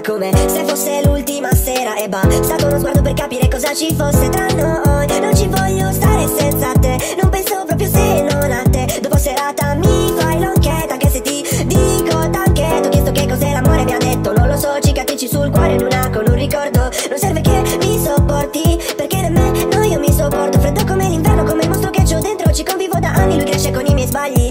luna come se fosse l'ultima sera. E bastato uno sguardo per capire cosa ci fosse tra noi. Non ci voglio stare senza te Non penso proprio se non a te. Dopo serata mi fai l'enquête Anche se ti dico tanchetto Ho chiesto che cos'è l'amore mi ha detto Non lo so, cicatrici sul cuore in una con un ricordo. Non serve che mi sopporti Perché nemmeno io mi sopporto. Freddo come l'inverno, come il mostro che c'ho dentro. Ci convivo da anni, lui cresce con i miei sbagli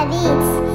rabbits.